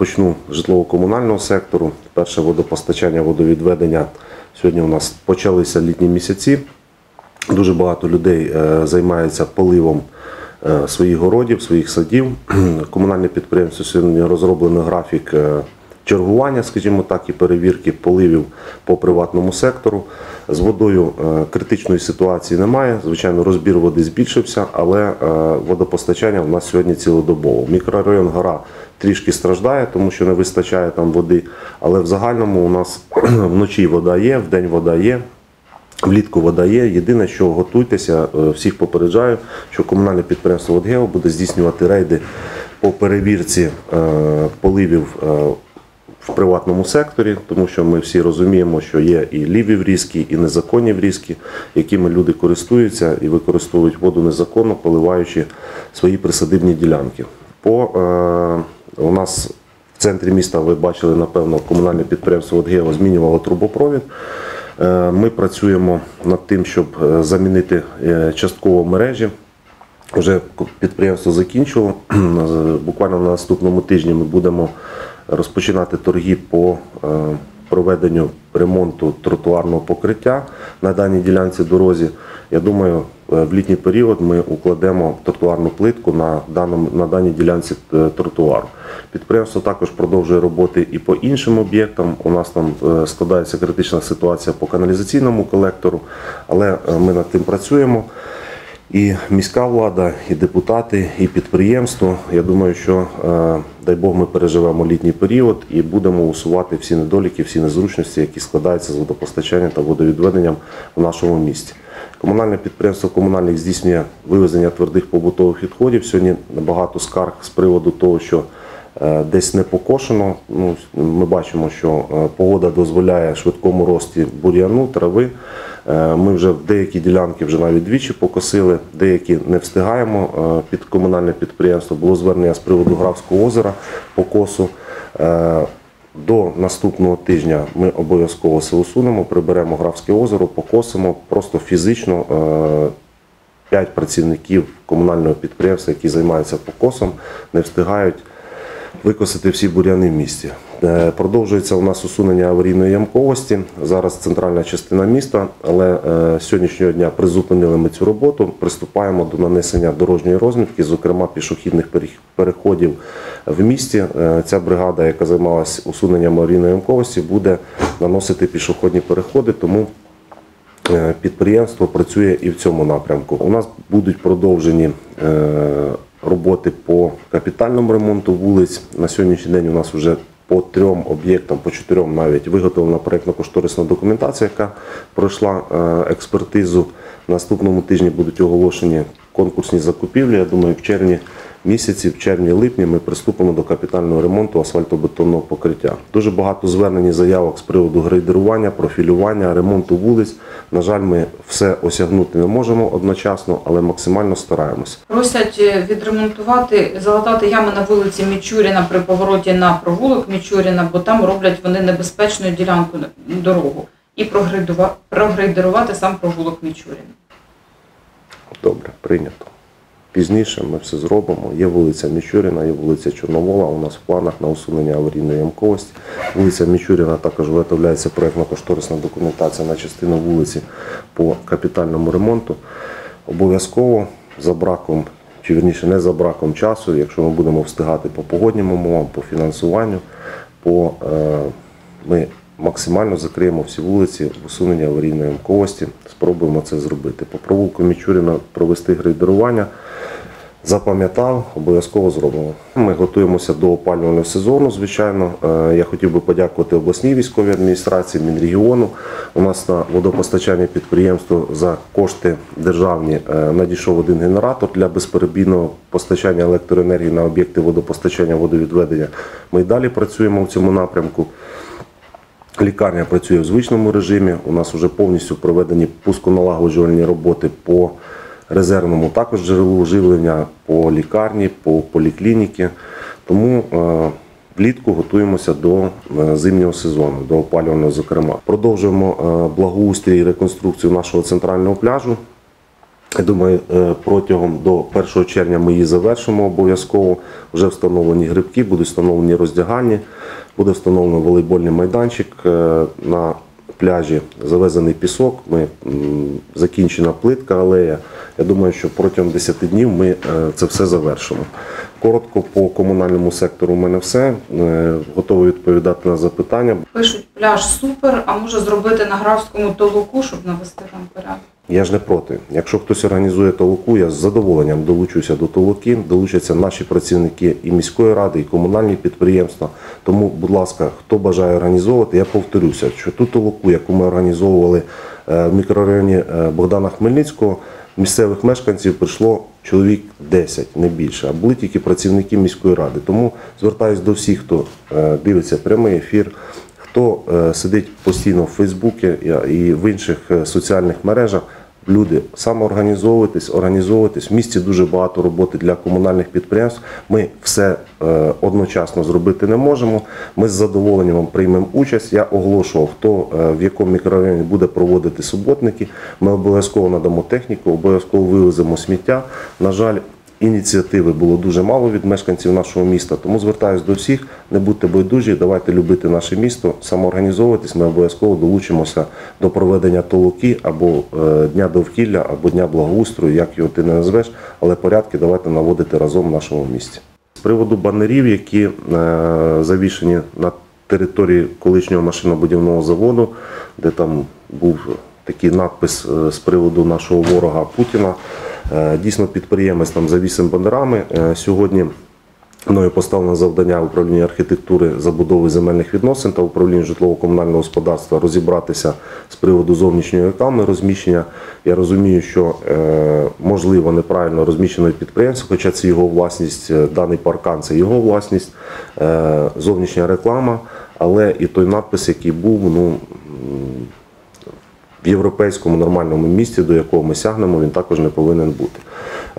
Розпочну з житлово-комунального сектору. Перше водопостачання, водовідведення. Сьогодні у нас почалися літні місяці. Дуже багато людей е, займається поливом е, своїх городів, своїх садів. Комунальне підприємство сьогодні розроблено графік е, чергування, скажімо так, і перевірки поливів по приватному сектору. З водою е, критичної ситуації немає. Звичайно, розбір води збільшився, але е, водопостачання в нас сьогодні цілодобово. Мікрорайон гора трішки страждає, тому що не вистачає там води. Але в загальному у нас вночі вода є, вдень вода є. Влітку вода є. Єдине, що готуйтеся, е, всіх попереджаю, що комунальне підприємство «Водгео» буде здійснювати рейди по перевірці поливів в приватному секторі, тому що ми всі розуміємо, що є і ліві врізки, і незаконні врізки, якими люди користуються і використовують воду незаконно, поливаючи свої присадибні ділянки. По, е, у нас в центрі міста ви бачили, напевно, комунальне підприємство «Водгео» змінювало трубопровід. Е, Ми працюємо над тим, щоб е, замінити е, частково мережі. Вже підприємство закінчило. Буквально на наступному тижні ми будемо розпочинати торги по е, проведенню ремонту тротуарного покриття на даній ділянці дорозі. Я думаю, е, в літній період ми укладемо тротуарну плитку на, даному, на даній ділянці е, тротуару. Підприємство також продовжує роботи і по іншим об'єктам. У нас там складається критична ситуація по каналізаційному колектору, але ми над тим працюємо. І міська влада, і депутати, і підприємство. Я думаю, що е, дай Бог ми переживемо літній період і будемо усувати всі недоліки, всі незручності, які складаються з водопостачанням та водовідведенням в нашому місті. Комунальне підприємство комунальних здійснює вивезення твердих побутових відходів. Сьогодні багато скарг з приводу того, що десь не покошено. Ну, ми бачимо, що е, погода дозволяє швидкому рості бур'яну, трави. Е, Ми вже деякі ділянки вже навіть двічі покосили, деякі не встигаємо е, під комунальне підприємство. Було звернення з приводу Графського озера по косу. Е, До наступного тижня ми обов'язково це усунемо, приберемо Графське озеро, покосимо просто фізично. е, П'ять працівників комунального підприємства, які займаються покосом, не встигають викосити всі буряни в місті. Е, Продовжується у нас усунення аварійної ямковості. Зараз центральна частина міста, але е, з сьогоднішнього дня призупинили ми цю роботу. Приступаємо до нанесення дорожньої розмітки, зокрема пішохідних переходів в місті. Е, Ця бригада, яка займалась усуненням аварійної ямковості, буде наносити пішохідні переходи. Тому Е, Підприємство працює і в цьому напрямку. У нас будуть продовжені е, роботи по капітальному ремонту вулиць. На сьогоднішній день у нас вже по трьом об'єктам, по чотирьом навіть виготовлена проєктно-кошторисна документація, яка пройшла е, експертизу. Наступному тижні будуть оголошені конкурсні закупівлі. Я думаю, в червні місяці, в червні-липні ми приступимо до капітального ремонту асфальтобетонного покриття. Дуже багато звернень і заявок з приводу грейдерування, профілювання, ремонту вулиць. На жаль, ми все осягнути не можемо одночасно, але максимально стараємося. Просять е, відремонтувати, залатати ями на вулиці Мічуріна при повороті на провулок Мічуріна, бо там роблять вони небезпечну ділянку дорогу. І прогрейдерувати сам провулок Мічуріна. Добре, прийнято. Пізніше ми все зробимо. Є вулиця Мічуріна, є вулиця Чорновола. У нас в планах на усунення аварійної ямковості. Вулиця Мічуріна також виготовляється проєктно-кошторисна документація на частину вулиці по капітальному ремонту. Обов'язково за браком, чи вірніше не за браком часу, якщо ми будемо встигати по погоднім умовам, по фінансуванню, по, е, ми максимально закриємо всі вулиці в усуненні аварійної ямковості. Спробуємо це зробити. По провулку Мічуріна провести грейдерування. Запам'ятав, обов'язково зробимо. Ми готуємося до опалювального сезону. Звичайно, Е, я хотів би подякувати обласній військовій адміністрації, Мінрегіону. У нас на водопостачання підприємство за кошти державні е, надійшов один генератор для безперебійного постачання електроенергії на об'єкти водопостачання водовідведення. Ми й далі працюємо в цьому напрямку. Лікарня працює в звичному режимі. У нас вже повністю проведені пусконалагоджувальні роботи по резервному також джерелу живлення, по лікарні, по поліклініки. Тому е, влітку готуємося до е, зимнього сезону, до опалювального, зокрема. Продовжуємо е, благоустрій і реконструкцію нашого центрального пляжу. Я думаю, протягом до 1 червня ми її завершимо обов'язково. Вже встановлені грибки, будуть встановлені роздягальні, буде встановлено волейбольний майданчик на пляжі, завезений пісок. Ми закінчена плитка, алея. Я думаю, що протягом 10 днів ми е, це все завершимо. Коротко по комунальному сектору у мене все. Е, Готовий відповідати на запитання. Пишуть пляж супер, а може зробити на графському толоку, щоб навести там порядок. Я ж не проти. Якщо хтось організує толоку, я з задоволенням долучуся до толоки, долучаться наші працівники і міської ради, і комунальні підприємства. Тому, будь ласка, хто бажає організовувати, я повторюся, що ту толоку, яку ми організовували е, в мікрорайоні е, Богдана Хмельницького, місцевих мешканців прийшло чоловік 10, не більше, а були тільки працівники міської ради. Тому звертаюся до всіх, хто е, дивиться прямий ефір. Хто сидить постійно в Фейсбуці і в інших соціальних мережах, люди самоорганізовуватись, організовуватись. В місті дуже багато роботи для комунальних підприємств. Ми все е, одночасно зробити не можемо. Ми з задоволенням приймемо участь. Я оголошував, хто е, в якому мікрорайоні буде проводити суботники. Ми обов'язково надамо техніку, обов'язково вивеземо сміття. На жаль, Ініціативи було дуже мало від мешканців нашого міста, тому звертаюся до всіх, не будьте байдужі, давайте любити наше місто, самоорганізовуватись. Ми обов'язково долучимося до проведення толоки або е, дня довкілля, або дня благоустрою, як його ти не назвеш, але порядки давайте наводити разом в нашому місті. З приводу банерів, які е, завішені на території колишнього машинобудівного заводу, де там був такий надпис е, з приводу нашого ворога Путіна. Е, Дійсно, підприємець там завісим бандерами. Е, Сьогодні мною поставлено завдання управління архітектури, забудови земельних відносин та управління житлово-комунального господарства розібратися з приводу зовнішньої реклами розміщення. Я розумію, що е, можливо неправильно розміщене підприємство, хоча це його власність, даний паркан це його власність, зовнішня реклама, але і той надпис, який був, ну. Європейському нормальному місті, до якого ми сягнемо, він також не повинен бути.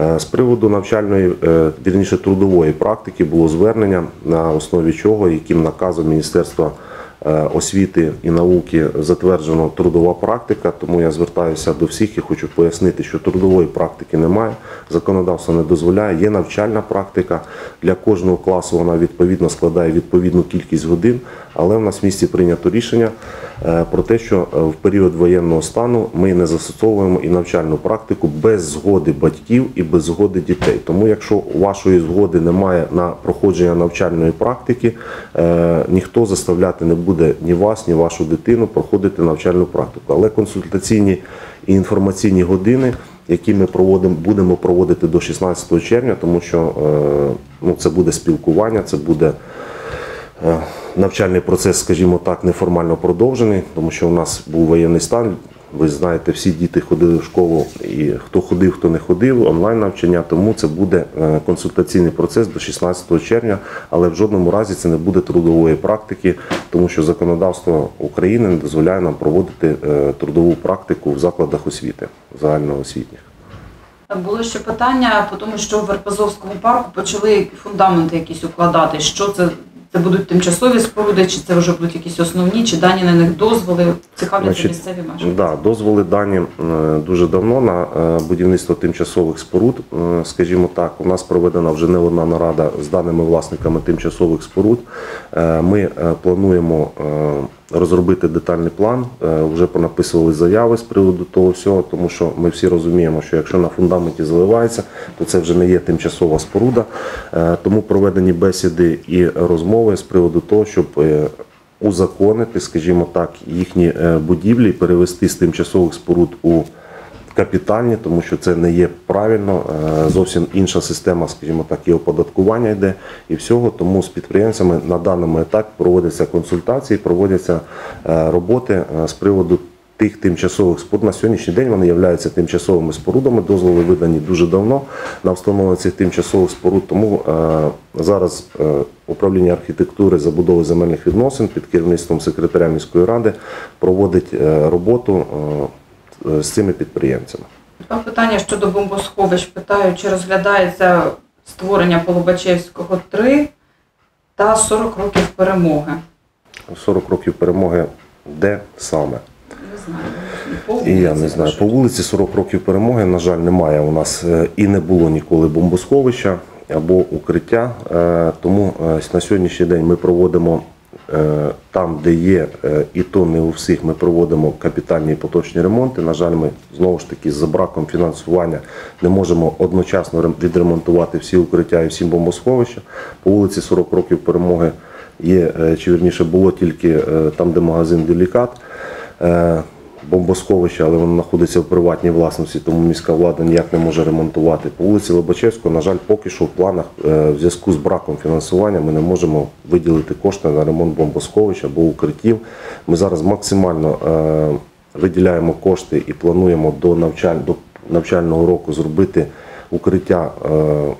Е, З приводу навчальної, е, вірніше трудової практики було звернення, на основі чого, яким наказом Міністерства е, освіти і науки затверджено трудова практика. Тому я звертаюся до всіх і хочу пояснити, що трудової практики немає. Законодавство не дозволяє. Є навчальна практика. Для кожного класу вона відповідно складає відповідну кількість годин, але в нас в місті прийнято рішення про те, що е, в період воєнного стану ми не застосовуємо і навчальну практику без згоди батьків і без згоди дітей. Тому, якщо вашої згоди немає на проходження навчальної практики, е, ніхто заставляти не буде ні вас, ні вашу дитину проходити навчальну практику. Але консультаційні і інформаційні години. Які ми проводимо, будемо проводити до 16 червня, тому що е, ну, це буде спілкування, це буде Е, Навчальний процес, скажімо так, неформально продовжений, тому що у нас був воєнний стан. Ви знаєте, всі діти ходили в школу, і хто ходив, хто не ходив, онлайн навчання. Тому це буде е, консультаційний процес до 16 червня, але в жодному разі це не буде трудової практики, тому що законодавство України не дозволяє нам проводити е, трудову практику в закладах освіти загальноосвітніх. Було ще питання тому, що в Верпазовському парку почали фундаменти якісь укладати. Що це? Це будуть тимчасові споруди, чи це вже будуть якісь основні, чи дані на них дозволи? Цікавляться Значить, місцеві мешканці. Да, дозволи дані е, дуже давно на е, будівництво тимчасових споруд. Е, Скажімо так, у нас проведена вже не одна нарада з даними власниками тимчасових споруд. Ми плануємо розробити детальний план. Е, Вже понаписували заяви з приводу того всього, тому що ми всі розуміємо, що якщо на фундаменті заливається, то це вже не є тимчасова споруда. Е, Тому проведені бесіди і розмови з приводу того, щоб е, узаконити, скажімо так, їхні будівлі, перевести з тимчасових споруд у капітальні, тому що це не є правильно. е, Зовсім інша система, скажімо так, і оподаткування йде і всього. Тому з підприємцями на даному етапі проводяться консультації, проводяться е, роботи е, з приводу. Тих тимчасових споруд на сьогоднішній день вони являються тимчасовими спорудами. Дозволи видані дуже давно на встановлення цих тимчасових споруд. Тому зараз управління архітектури забудови земельних відносин під керівництвом секретаря міської ради проводить роботу з цими підприємцями. Питання щодо бомбосховищ. Питаю, чи розглядається створення Полобачевського 3 та 40 років перемоги. 40 років перемоги де саме? Не знаю. І я не знаю, по вулиці 40 років перемоги, на жаль, немає у нас е, і не було ніколи бомбосховища або укриття. Е, Тому е, на сьогоднішній день ми проводимо е, там, де є, е, і то не у всіх, ми проводимо капітальні і поточні ремонти. На жаль, ми знову ж таки з браком фінансування не можемо одночасно рем- відремонтувати всі укриття і всі бомбосховища. По вулиці 40 років перемоги є, е, чи вірніше було тільки е, там, де магазин Делікат. Бомбосховище, але воно знаходиться в приватній власності, тому міська влада ніяк не може ремонтувати. По вулиці Лобачевського, на жаль, поки що в планах е, в зв'язку з браком фінансування ми не можемо виділити кошти на ремонт бомбосховища або укриттів. Ми зараз максимально е, виділяємо кошти і плануємо до, навчального року зробити укриття. е,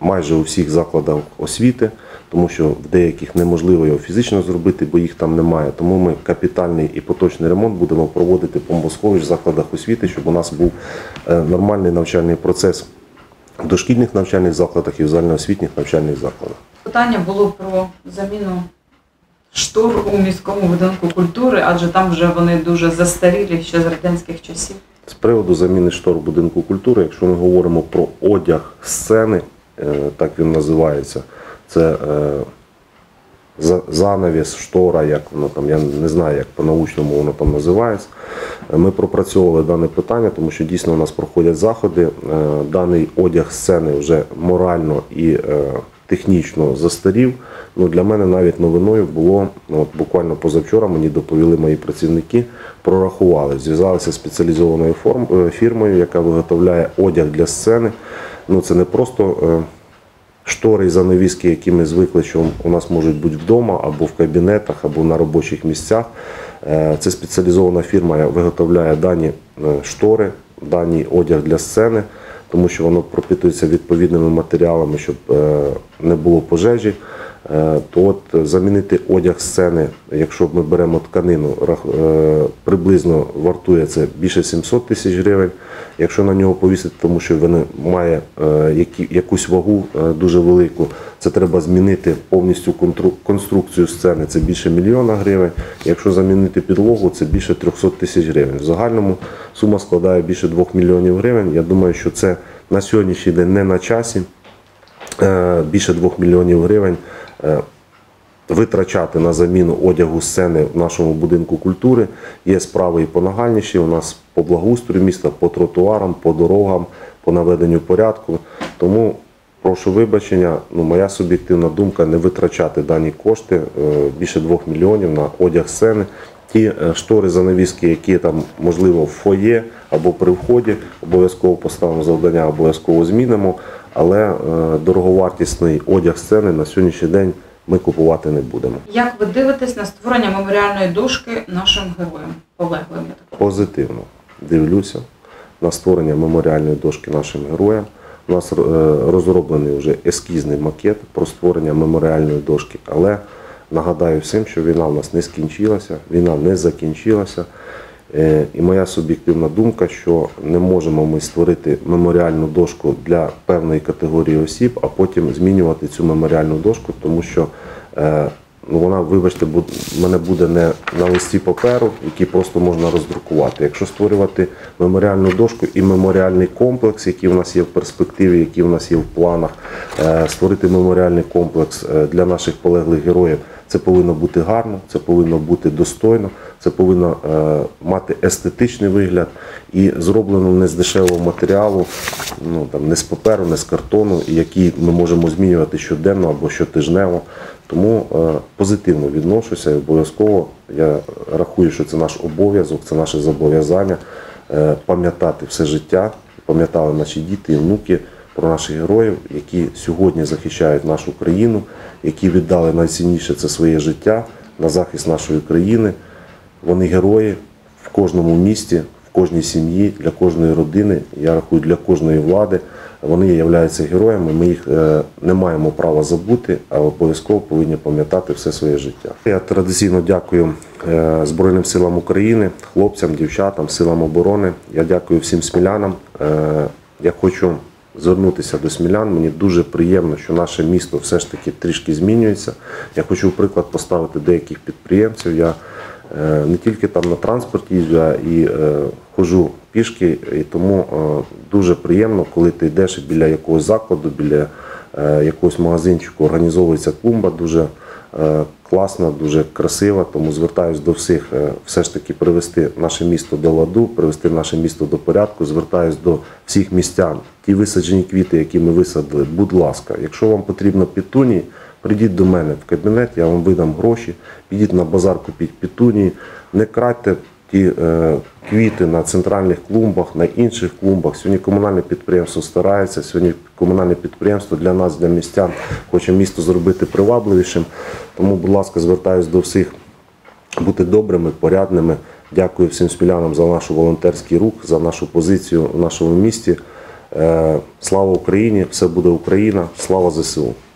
майже у всіх закладах освіти, тому що в деяких неможливо його фізично зробити, бо їх там немає. Тому ми капітальний і поточний ремонт будемо проводити бомбосховищ в закладах освіти, щоб у нас був е, нормальний навчальний процес в дошкільних навчальних закладах і в загальноосвітніх навчальних закладах. Питання було про заміну штор у міському будинку культури, адже там вже вони дуже застарілі ще з радянських часів. З приводу заміни штор в будинку культури, якщо ми говоримо про одяг сцени, е, так він називається, це е, занавіс, штора, як воно там, я не знаю, як по-научному воно там називається. Е, Ми пропрацьовували дане питання, тому що дійсно у нас проходять заходи. Е, Даний одяг сцени вже морально і технічно застарів. Ну, для мене навіть новиною було ну, от буквально позавчора мені доповіли мої працівники, прорахували, зв'язалися з спеціалізованою фірмою, яка виготовляє одяг для сцени. Ну це не просто штори і занавіски, які ми звикли, що у нас можуть бути вдома або в кабінетах, або на робочих місцях. Е, Це спеціалізована фірма яка виготовляє дані е, штори, даний одяг для сцени, тому що воно пропитується відповідними матеріалами, щоб е, не було пожежі. Е, То от замінити одяг сцени, якщо ми беремо тканину, е, приблизно вартує це більше 700 тисяч гривень. Якщо на нього повісити, тому що він має е, якусь вагу дуже велику, це треба змінити повністю конструкцію сцени, це більше мільйона гривень. Якщо замінити підлогу, це більше 300 тисяч гривень. В загальному сума складає більше 2 мільйонів гривень. Я думаю, що це на сьогоднішній день не на часі. Більше 2 мільйонів гривень витрачати на заміну одягу сцени в нашому будинку культури. Є справи і понагальніші. У нас по благоустрою міста, по тротуарам, по дорогам, по наведенню порядку. Тому прошу вибачення, ну, моя суб'єктивна думка не витрачати дані кошти е, більше 2 мільйонів на одяг сцени. Ті е, штори занавіски, які там можливо в фоє або при вході, обов'язково поставимо завдання, обов'язково змінимо. Але е, дороговартісний одяг сцени на сьогоднішній день ми купувати не будемо. Як ви дивитесь на створення меморіальної дошки нашим героям, полеглим? Позитивно дивлюся на створення меморіальної дошки нашим героям. У нас е, розроблений вже ескізний макет про створення меморіальної дошки, але нагадаю всім, що війна в нас не скінчилася, війна не закінчилася. Е, І моя суб'єктивна думка, що не можемо ми створити меморіальну дошку для певної категорії осіб, а потім змінювати цю меморіальну дошку, тому що е, ну, вона, вибачте, в мене буде не на листі паперу, який просто можна роздрукувати. Якщо створювати меморіальну дошку і меморіальний комплекс, який в нас є в перспективі, який в нас є в планах, е, створити меморіальний комплекс для наших полеглих героїв. Це повинно бути гарно, це повинно бути достойно, це повинно е, мати естетичний вигляд і зроблено не з дешевого матеріалу, ну там не з паперу, не з картону, який ми можемо змінювати щоденно або щотижнево. Тому е, позитивно відношуся і обов'язково я рахую, що це наш обов'язок, це наше зобов'язання е, пам'ятати все життя, пам'ятали наші діти і внуки про наших героїв, які сьогодні захищають нашу країну, які віддали найцінніше це своє життя на захист нашої країни. Вони герої в кожному місті, в кожній сім'ї, для кожної родини. Я рахую, для кожної влади. Вони являються героями. Ми їх е, не маємо права забути, а обов'язково повинні пам'ятати все своє життя. Я традиційно дякую е, Збройним силам України, хлопцям, дівчатам, силам оборони. Я дякую всім смілянам. Е, Я хочу звернутися до смілян. Мені дуже приємно, що наше місто все ж таки трішки змінюється. Я хочу в приклад поставити деяких підприємців. Я Е, Не тільки там на транспорті їжджу, а і е, хожу пішки, і тому е, дуже приємно, коли ти йдеш біля якогось закладу, біля якогось магазинчику, організовується клумба, дуже класна, дуже красива. Тому звертаюся до всіх е, все ж таки привести наше місто до ладу, привести наше місто до порядку. Звертаюсь до всіх містян. Ті висаджені квіти, які ми висадили, будь ласка, якщо вам потрібно пітуні, прийдіть до мене в кабінет, я вам видам гроші, підіть на базар, купіть пітуні, не крадьте ті е, квіти на центральних клумбах, на інших клумбах. Сьогодні комунальне підприємство старається. Сьогодні комунальне підприємство для нас, для містян, хоче місто зробити привабливішим. Тому, будь ласка, звертаюсь до всіх бути добрими, порядними. Дякую всім смілянам за наш волонтерський рух, за нашу позицію в нашому місті. Е, Слава Україні! Все буде Україна! Слава ЗСУ!